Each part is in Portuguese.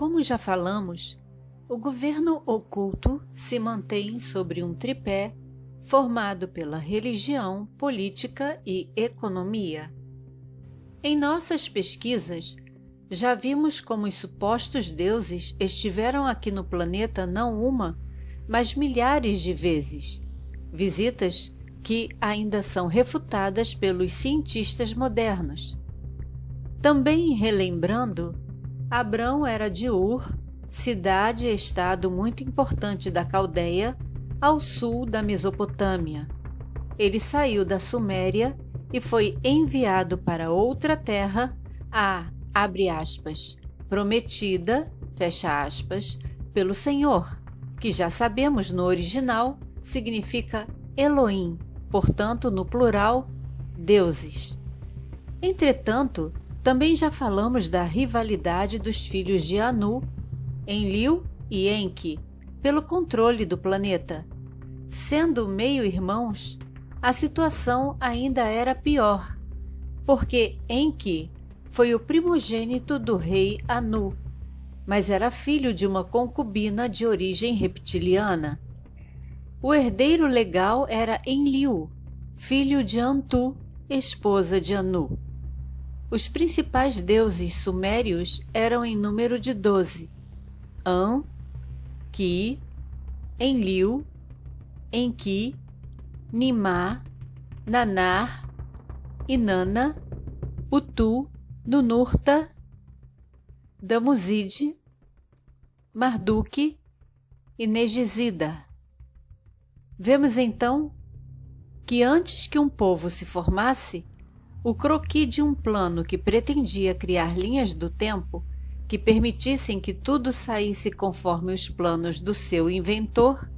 Como já falamos, o governo oculto se mantém sobre um tripé formado pela religião, política e economia. Em nossas pesquisas, já vimos como os supostos deuses estiveram aqui no planeta não uma, mas milhares de vezes. Visitas que ainda são refutadas pelos cientistas modernos. Também relembrando, Abrão era de Ur, cidade e estado muito importante da Caldeia, ao sul da Mesopotâmia. Ele saiu da Suméria e foi enviado para outra terra, a, abre aspas, prometida, fecha aspas, pelo Senhor, que já sabemos no original significa Elohim, portanto, no plural, deuses. Entretanto, também já falamos da rivalidade dos filhos de Anu, Enlil e Enki, pelo controle do planeta. Sendo meio-irmãos, a situação ainda era pior, porque Enki foi o primogênito do rei Anu, mas era filho de uma concubina de origem reptiliana. O herdeiro legal era Enlil, filho de Antu, esposa de Anu. Os principais deuses sumérios eram em número de doze: An, Ki, Enlil, Enki, Nimá, Nanar, Inanna, Utu, Nunurta, Damuzide, Marduk e Negizida. Vemos então que antes que um povo se formasse, o croqui de um plano que pretendia criar linhas do tempo que permitissem que tudo saísse conforme os planos do seu inventor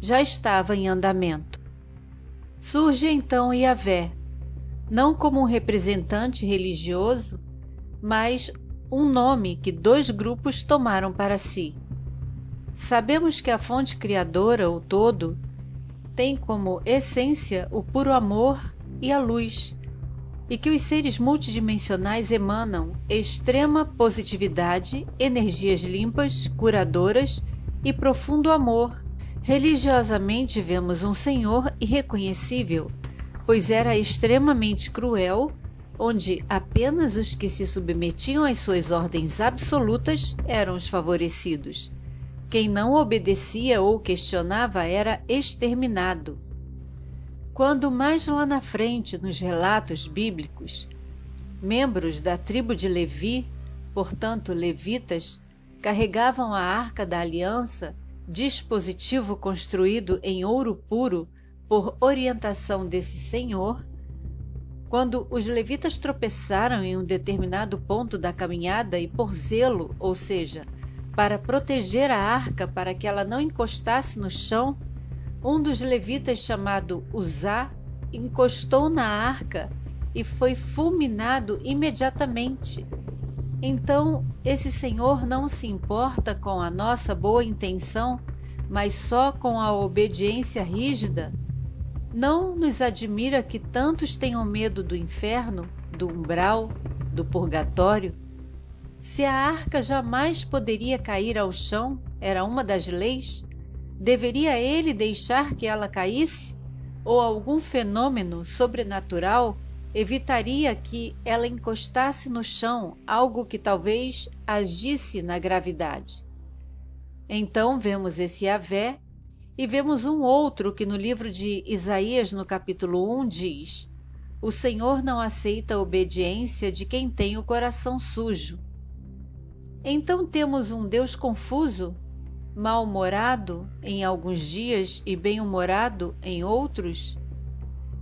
já estava em andamento. Surge então Yahvé, não como um representante religioso, mas um nome que dois grupos tomaram para si. Sabemos que a fonte criadora, o todo, tem como essência o puro amor e a luz, e que os seres multidimensionais emanam extrema positividade, energias limpas, curadoras e profundo amor Religiosamente vemos um Senhor irreconhecível, pois era extremamente cruel, onde apenas os que se submetiam às suas ordens absolutas eram os favorecidos. Quem não obedecia ou questionava era exterminado. Quando mais lá na frente, nos relatos bíblicos, membros da tribo de Levi, portanto levitas, carregavam a arca da aliança dispositivo construído em ouro puro por orientação desse senhor, quando os levitas tropeçaram em um determinado ponto da caminhada e por zelo, ou seja, para proteger a arca para que ela não encostasse no chão, um dos levitas chamado Uzá encostou na arca e foi fulminado imediatamente. Então, esse Senhor não se importa com a nossa boa intenção, mas só com a obediência rígida? Não nos admira que tantos tenham medo do inferno, do umbral, do purgatório? Se a arca jamais poderia cair ao chão, era uma das leis, deveria ele deixar que ela caísse? Ou algum fenômeno sobrenatural evitaria que ela encostasse no chão algo que talvez agisse na gravidade. Então vemos esse Avé e vemos um outro que no livro de Isaías, no capítulo 1, diz: O Senhor não aceita a obediência de quem tem o coração sujo. Então temos um Deus confuso, mal-humorado em alguns dias e bem-humorado em outros?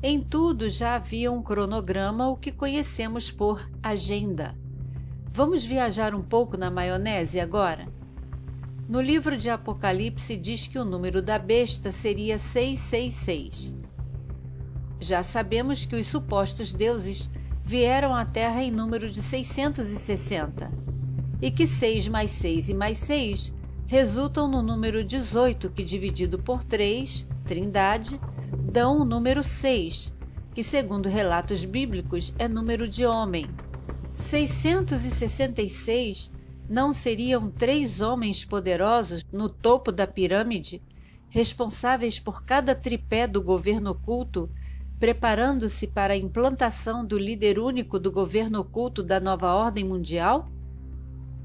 Em tudo já havia um cronograma, o que conhecemos por agenda. Vamos viajar um pouco na maionese agora? No livro de Apocalipse diz que o número da besta seria 666. Já sabemos que os supostos deuses vieram à Terra em número de 660 e que 6 mais 6 e mais 6 resultam no número 18, que dividido por 3, trindade, dão o número 6, que, segundo relatos bíblicos, é número de homem, 666 não seriam três homens poderosos no topo da pirâmide, responsáveis por cada tripé do governo oculto, preparando-se para a implantação do líder único do governo oculto da nova ordem mundial?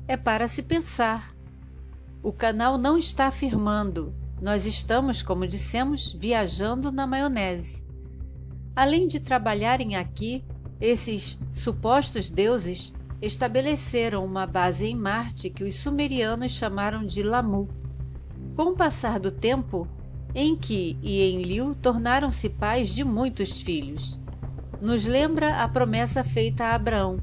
É para se pensar. O canal não está afirmando, nós estamos, como dissemos, viajando na maionese. Além de trabalharem aqui, esses supostos deuses estabeleceram uma base em Marte que os sumerianos chamaram de Lamu. Com o passar do tempo, Enki e Enlil tornaram-se pais de muitos filhos. Nos lembra a promessa feita a Abraão: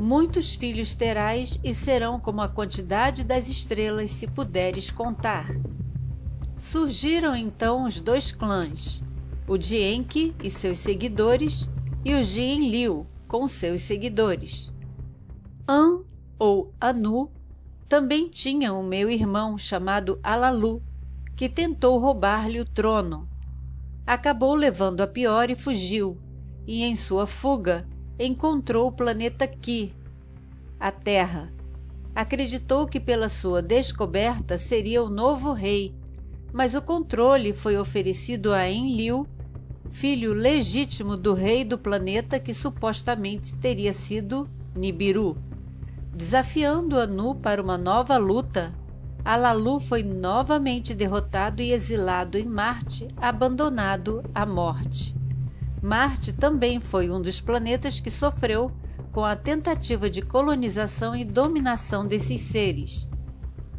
Muitos filhos terás e serão como a quantidade das estrelas, se puderes contar. Surgiram então os dois clãs, o de Enki e seus seguidores, e o de Enlil com seus seguidores. An ou Anu também tinha um meu irmão chamado Alalu, que tentou roubar-lhe o trono. Acabou levando a pior e fugiu, e em sua fuga encontrou o planeta Ki, a Terra. Acreditou que pela sua descoberta seria o novo rei, mas o controle foi oferecido a Enlil, filho legítimo do rei do planeta que supostamente teria sido Nibiru. Desafiando Anu para uma nova luta, Alalu foi novamente derrotado e exilado em Marte, abandonado à morte. Marte também foi um dos planetas que sofreu com a tentativa de colonização e dominação desses seres.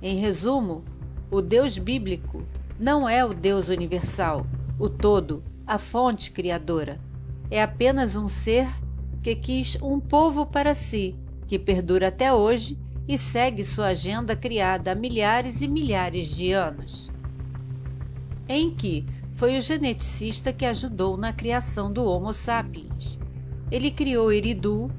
Em resumo, o Deus bíblico não é o Deus universal, o todo, a fonte criadora. É apenas um ser que quis um povo para si que perdura até hoje e segue sua agenda criada há milhares e milhares de anos. Enki foi o geneticista que ajudou na criação do Homo sapiens. Ele criou Eridu,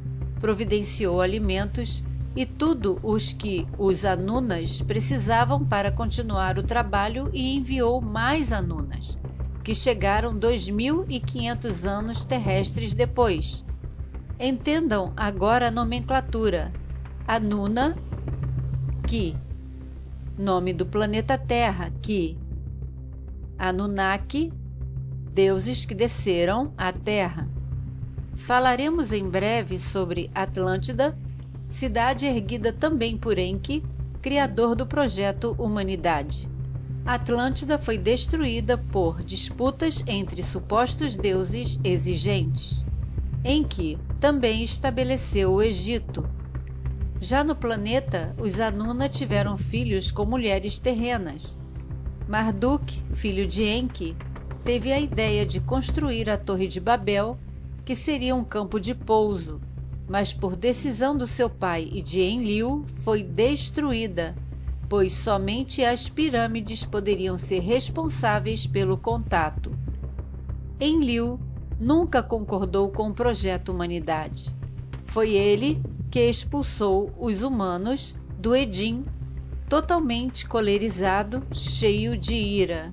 providenciou alimentos e tudo os que os Anunas precisavam para continuar o trabalho e enviou mais Anunas, que chegaram 2.500 anos terrestres depois, Entendam agora a nomenclatura. Anuna, Ki. Nome do planeta Terra, Ki. Anunnaki, deuses que desceram à Terra. Falaremos em breve sobre Atlântida, cidade erguida também por Enki, criador do projeto Humanidade. Atlântida foi destruída por disputas entre supostos deuses exigentes. Enki também estabeleceu o Egito. Já no planeta, os Anuna tiveram filhos com mulheres terrenas. Marduk, filho de Enki, teve a ideia de construir a Torre de Babel, que seria um campo de pouso, mas por decisão do seu pai e de Enlil foi destruída, pois somente as pirâmides poderiam ser responsáveis pelo contato. Enlil nunca concordou com o projeto Humanidade. Foi ele que expulsou os humanos do Edim, totalmente colerizado, cheio de ira.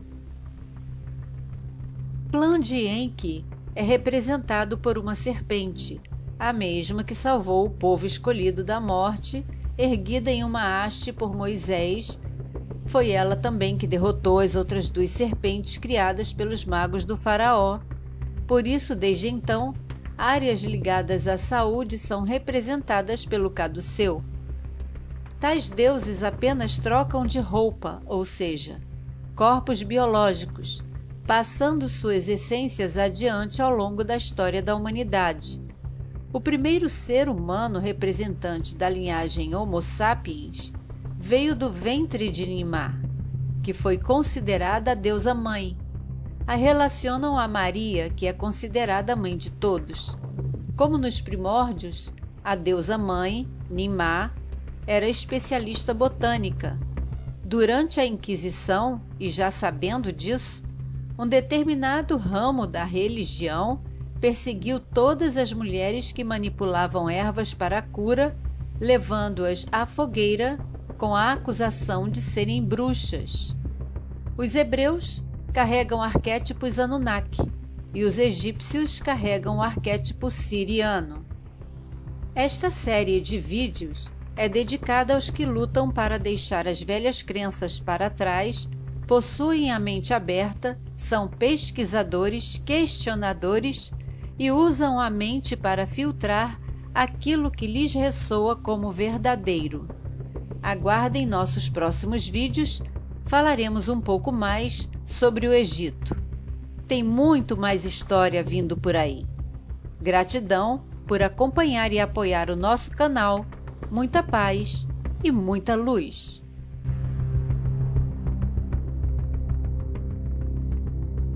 Clã de Enki é representado por uma serpente, a mesma que salvou o povo escolhido da morte, erguida em uma haste por Moisés. Foi ela também que derrotou as outras duas serpentes criadas pelos magos do Faraó por isso, desde então, áreas ligadas à saúde são representadas pelo caduceu. Tais deuses apenas trocam de roupa, ou seja, corpos biológicos, passando suas essências adiante ao longo da história da humanidade. O primeiro ser humano representante da linhagem Homo sapiens veio do ventre de Nimá, que foi considerada a deusa mãe, a relacionam a Maria, que é considerada a mãe de todos. Como nos primórdios, a deusa mãe, Nimá, era especialista botânica. Durante a Inquisição, e já sabendo disso, um determinado ramo da religião perseguiu todas as mulheres que manipulavam ervas para a cura, levando-as à fogueira com a acusação de serem bruxas. Os hebreus carregam arquétipos Anunnaki e os egípcios carregam o arquétipo siriano. Esta série de vídeos é dedicada aos que lutam para deixar as velhas crenças para trás, possuem a mente aberta, são pesquisadores, questionadores e usam a mente para filtrar aquilo que lhes ressoa como verdadeiro. Aguardem nossos próximos vídeos, falaremos um pouco mais sobre o Egito. Tem muito mais história vindo por aí. Gratidão por acompanhar e apoiar o nosso canal. Muita paz e muita luz.